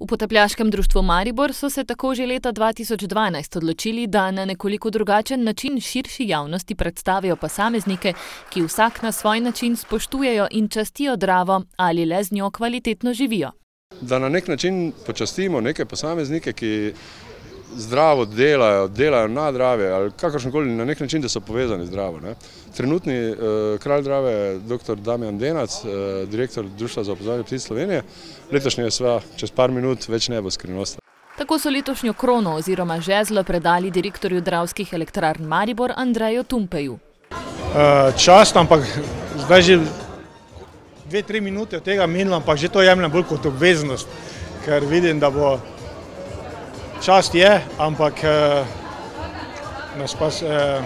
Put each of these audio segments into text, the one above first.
V potapljaškem društvu Maribor so se tako že leta 2012 odločili, da na nekoliko drugačen način širši javnosti predstavijo posameznike, ki vsak na svoj način spoštujejo in častijo Dravo ali le z njo kvalitetno živijo. Da na nek način počastimo neke posameznike, ki zdravo delajo, delajo na Drave ali kakršnokoli na nek način, da so povezani z Dravo. Ne. Trenutni eh, kralj Drave je dr. Damjan Denac, eh, direktor Društva za opozorjanje ptic Slovenije. Letošnje je sva čez par minut več ne bo skrivnost. Tako so letošnjo krono oziroma žezlo predali direktorju Dravskih elektrarn Maribor Andreju Tumpeju. Uh, čast, ampak zdaj že dve, tri minute od tega minilo, ampak že to jemljem bolj kot obveznost, ker vidim, da bo čast je, ampak uh, nas pa uh,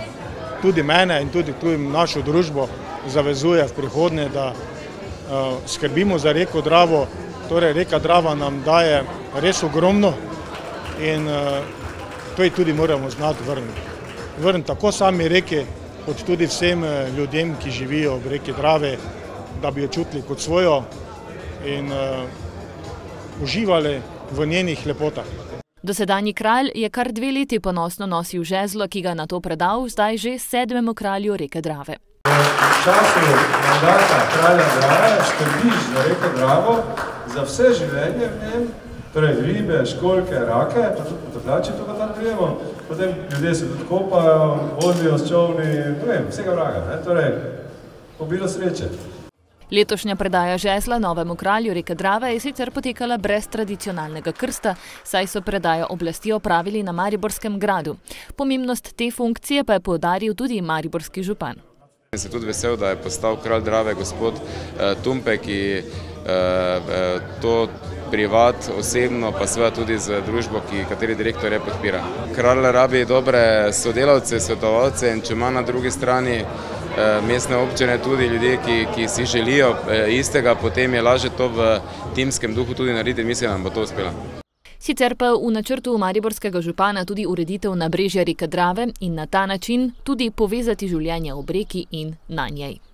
tudi mene in tudi, tudi našo družbo zavezuje v prihodnje, da uh, skrbimo za reko Dravo. Torej, reka Drava nam daje res ogromno in uh, to ji tudi moramo znati vrniti. Vrniti tako sami reki, kot tudi vsem ljudem, ki živijo v reki Drave, da bi jo čutili kot svojo in uh, uživali v njenih lepotah. Dosedanji kralj je kar dve leti ponosno nosil žezlo, ki ga je na to predal zdaj že sedmemu kralju reke Drave. V času mandata kralja Drave skrbiš za reko Dravo za vse življenje v njem, torej ribe, školjke, rake, pa tudi potapljači tukaj tam prijemo, potem ljudje se tudi kopajo, vozijo s čovni, ne vem, vsega vraga, ne, torej, pobilo sreče. Letošnja predaja žezla novemu kralju reke Drave je sicer potekala brez tradicionalnega krsta, saj so predajo oblasti opravili na Mariborskem gradu. Pomembnost te funkcije pa je poudaril tudi Mariborski župan. Sem tudi vesel, da je postal kralj Drave gospod Tumpe, ki to privat, osebno, pa seveda tudi z družbo, kateri direktor je podpira. Kralj rabi dobre sodelavce, svetovalce in če ima na drugi strani mestne občine tudi ljudje, ki, ki si želijo istega, potem je lažje to v timskem duhu tudi narediti in mislim, da nam bo to uspelo. Sicer pa v načrtu mariborskega župana tudi ureditev nabrežja reke Drave in na ta način tudi povezati življenje ob reki in na njej.